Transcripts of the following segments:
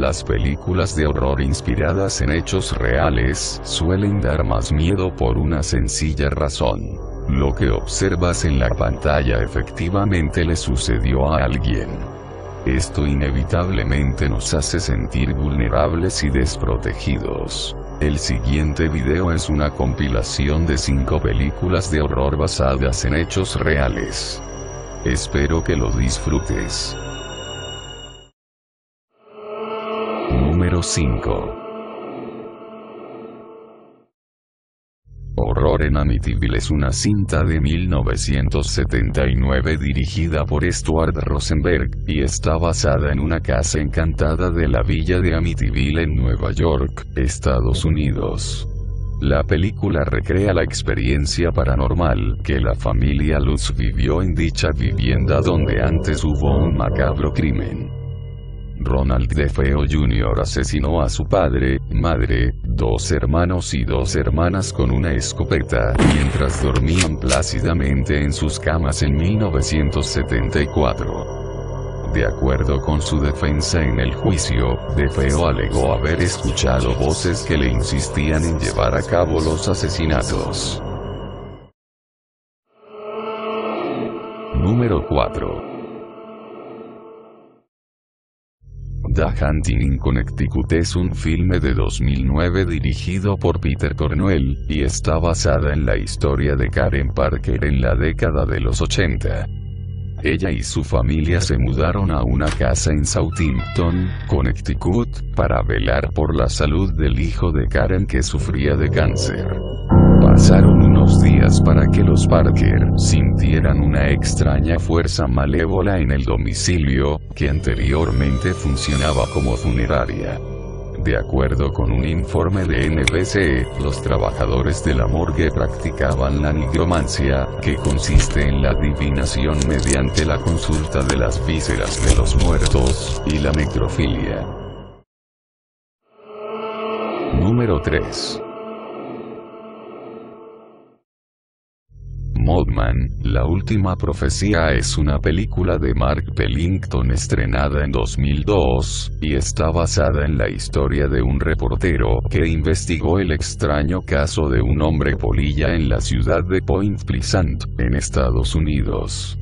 Las películas de horror inspiradas en hechos reales suelen dar más miedo por una sencilla razón. Lo que observas en la pantalla efectivamente le sucedió a alguien. Esto inevitablemente nos hace sentir vulnerables y desprotegidos. El siguiente video es una compilación de 5 películas de horror basadas en hechos reales. Espero que lo disfrutes. Número 5. Horror en Amityville es una cinta de 1979 dirigida por Stuart Rosenberg, y está basada en una casa encantada de la villa de Amityville en Nueva York, Estados Unidos. La película recrea la experiencia paranormal que la familia Lutz vivió en dicha vivienda donde antes hubo un macabro crimen. Ronald DeFeo Jr. asesinó a su padre, madre, dos hermanos y dos hermanas con una escopeta, mientras dormían plácidamente en sus camas en 1974. De acuerdo con su defensa en el juicio, DeFeo alegó haber escuchado voces que le insistían en llevar a cabo los asesinatos. Número 4. The Hunting in Connecticut es un filme de 2009 dirigido por Peter Cornwell, y está basada en la historia de Karen Parker en la década de los 80. Ella y su familia se mudaron a una casa en Southampton, Connecticut, para velar por la salud del hijo de Karen que sufría de cáncer. Pasaron unos días para que los Parker sintieran una extraña fuerza malévola en el domicilio, que anteriormente funcionaba como funeraria. De acuerdo con un informe de NBC, los trabajadores de la morgue practicaban la nigromancia, que consiste en la adivinación mediante la consulta de las vísceras de los muertos, y la necrofilia. Número 3. Mothman, La última profecía es una película de Mark Pellington estrenada en 2002, y está basada en la historia de un reportero que investigó el extraño caso de un hombre polilla en la ciudad de Point Pleasant, en Estados Unidos.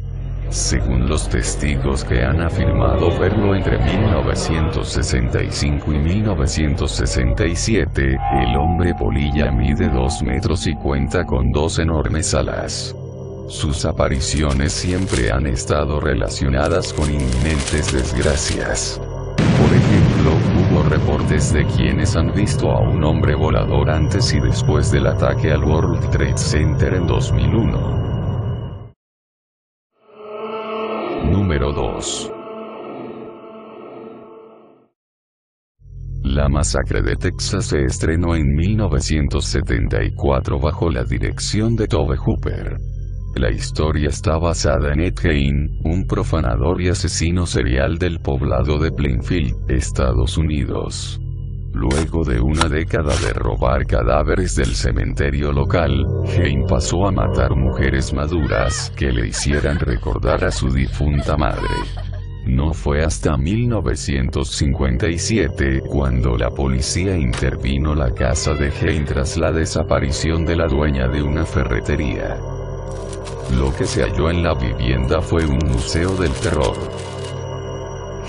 Según los testigos que han afirmado verlo entre 1965 y 1967, el hombre polilla mide 2 metros y cuenta con dos enormes alas. Sus apariciones siempre han estado relacionadas con inminentes desgracias. Por ejemplo, hubo reportes de quienes han visto a un hombre volador antes y después del ataque al World Trade Center en 2001. Número 2. La masacre de Texas se estrenó en 1974 bajo la dirección de Tobe Hooper. La historia está basada en Ed Gein, un profanador y asesino serial del poblado de Plainfield, Estados Unidos. Luego de una década de robar cadáveres del cementerio local, Hein pasó a matar mujeres maduras que le hicieran recordar a su difunta madre. No fue hasta 1957 cuando la policía intervino la casa de Hein tras la desaparición de la dueña de una ferretería. Lo que se halló en la vivienda fue un museo del terror.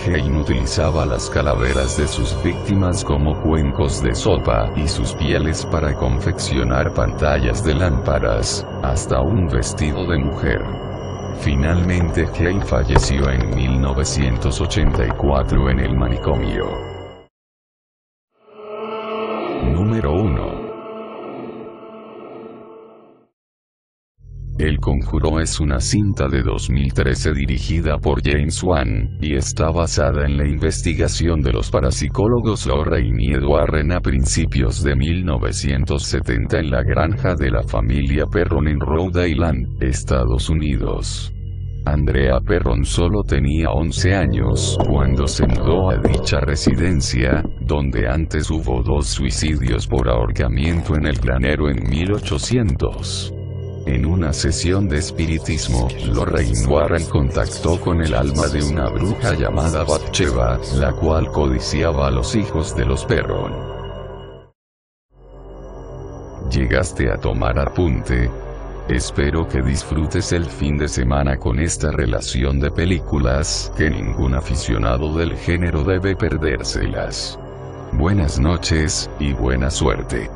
Hein utilizaba las calaveras de sus víctimas como cuencos de sopa y sus pieles para confeccionar pantallas de lámparas, hasta un vestido de mujer. Finalmente Hein falleció en 1984 en el manicomio. Número 1. El Conjuro es una cinta de 2013 dirigida por James Wan, y está basada en la investigación de los parapsicólogos Lorraine y Warren a principios de 1970 en la granja de la familia Perron en Rhode Island, Estados Unidos. Andrea Perron solo tenía 11 años cuando se mudó a dicha residencia, donde antes hubo dos suicidios por ahorcamiento en el granero en 1800. En una sesión de espiritismo, Lorraine Warren contactó con el alma de una bruja llamada Batsheva, la cual codiciaba a los hijos de los Perron. ¿Llegaste a tomar apunte? Espero que disfrutes el fin de semana con esta relación de películas, que ningún aficionado del género debe perdérselas. Buenas noches, y buena suerte.